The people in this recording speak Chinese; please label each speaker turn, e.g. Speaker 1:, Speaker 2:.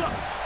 Speaker 1: 个。